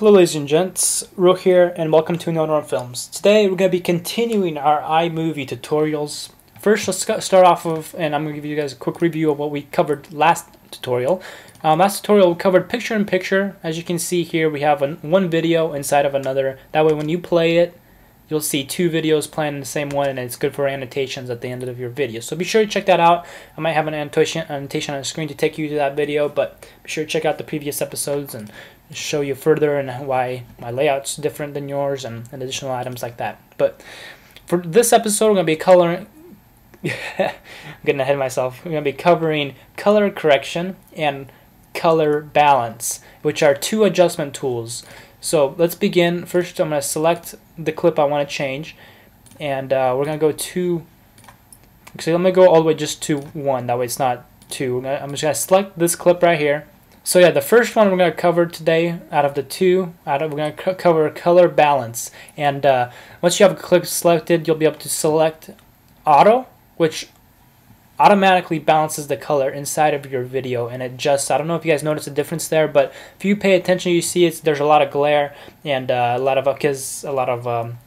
Hello ladies and gents, Ro here and welcome to NOandROfilms. Today we're going to be continuing our iMovie tutorials. First let's start off of, and I'm going to give you guys a quick review of what we covered last tutorial. Um, last tutorial we covered picture-in-picture. -picture. As you can see here we have an, one video inside of another. That way when you play it, you'll see two videos playing in the same one and it's good for annotations at the end of your video. So be sure to check that out. I might have an annotation, annotation on the screen to take you to that video, but be sure to check out the previous episodes and show you further and why my layout's different than yours and, and additional items like that. But for this episode, we're going to be coloring. I'm getting ahead of myself. We're going to be covering color correction and color balance, which are two adjustment tools. So let's begin. First, I'm going to select the clip I want to change, and uh, we're going to go to. So let me go all the way just to one. That way it's not two. I'm just going to select this clip right here so yeah, the first one we're going to cover today, out of the two, out of, we're going to cover color balance. And uh, once you have a clip selected, you'll be able to select auto, which automatically balances the color inside of your video and adjusts. I don't know if you guys notice a difference there, but if you pay attention, you see it's there's a lot of glare and uh, a lot of because a lot of um,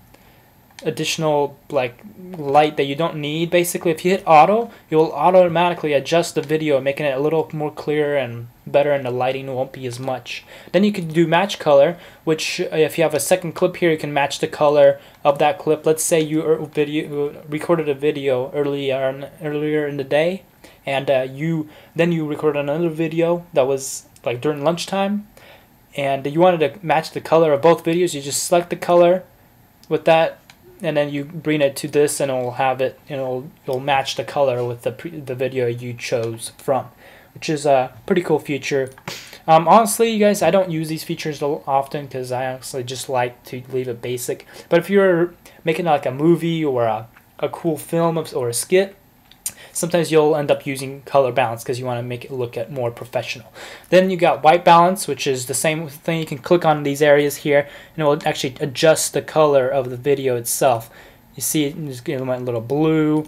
additional like light that you don't need basically if you hit auto you will automatically adjust the video making it a little more clear and better and the lighting won't be as much. Then you can do match color which uh, if you have a second clip here you can match the color of that clip. Let's say you er, video recorded a video earlier earlier in the day and uh, you then you recorded another video that was like during lunchtime and you wanted to match the color of both videos you just select the color with that and then you bring it to this and it'll have it it'll it'll match the color with the the video you chose from which is a pretty cool feature um, honestly you guys I don't use these features often because I honestly just like to leave it basic but if you're making like a movie or a, a cool film or a skit sometimes you'll end up using color balance because you want to make it look at more professional. Then you got white balance, which is the same thing. You can click on these areas here, and it will actually adjust the color of the video itself. You see, it just give a little blue.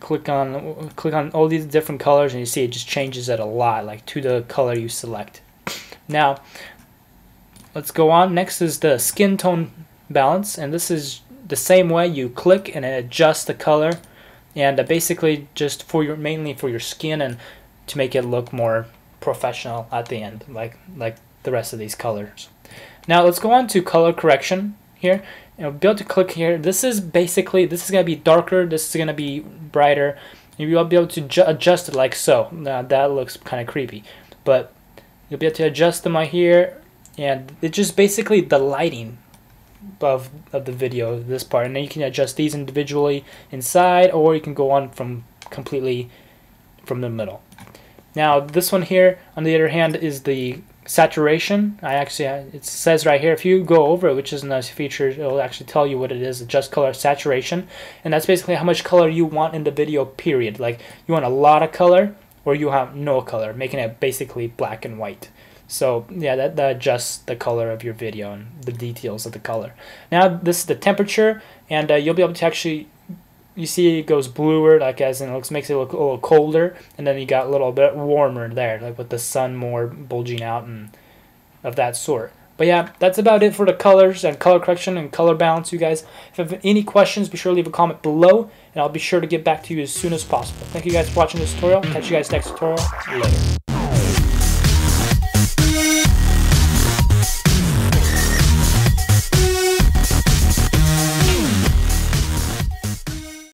Click on click on all these different colors, and you see it just changes it a lot, like to the color you select. Now, let's go on. Next is the skin tone balance, and this is the same way you click and it adjusts the color and uh, basically just for your mainly for your skin and to make it look more professional at the end like like the rest of these colors now let's go on to color correction here and we'll be able to click here this is basically this is going to be darker this is going to be brighter you'll be able to adjust it like so now that looks kind of creepy but you'll be able to adjust them right here and it's just basically the lighting of, of the video, this part. And then you can adjust these individually inside, or you can go on from completely from the middle. Now, this one here, on the other hand, is the saturation. I actually, it says right here, if you go over it, which is a nice feature, it'll actually tell you what it is, adjust color saturation. And that's basically how much color you want in the video, period. Like, you want a lot of color, or you have no color, making it basically black and white. So yeah, that, that adjusts the color of your video and the details of the color. Now this is the temperature, and uh, you'll be able to actually, you see it goes bluer, like as in it looks makes it look a little colder, and then you got a little bit warmer there, like with the sun more bulging out and of that sort. But yeah, that's about it for the colors and color correction and color balance, you guys. If you have any questions, be sure to leave a comment below, and I'll be sure to get back to you as soon as possible. Thank you guys for watching this tutorial. Catch you guys next tutorial. Later.